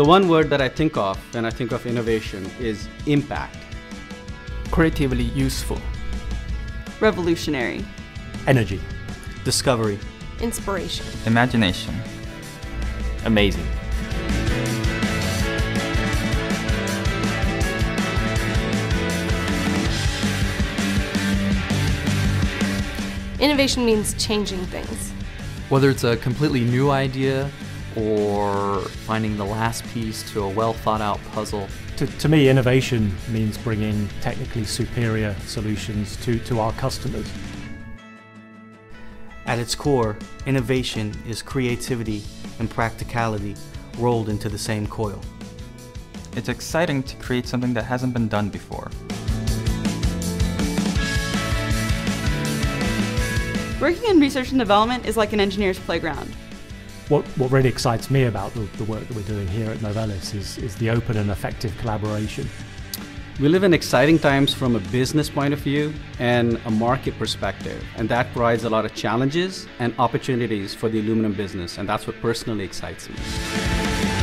The one word that I think of when I think of innovation is impact. Creatively useful. Revolutionary. Energy. Discovery. Inspiration. Imagination. Amazing. Innovation means changing things. Whether it's a completely new idea or finding the last piece to a well thought out puzzle. To, to me, innovation means bringing technically superior solutions to, to our customers. At its core, innovation is creativity and practicality rolled into the same coil. It's exciting to create something that hasn't been done before. Working in research and development is like an engineer's playground. What, what really excites me about the, the work that we're doing here at Novelis is, is the open and effective collaboration. We live in exciting times from a business point of view and a market perspective, and that provides a lot of challenges and opportunities for the aluminum business, and that's what personally excites me.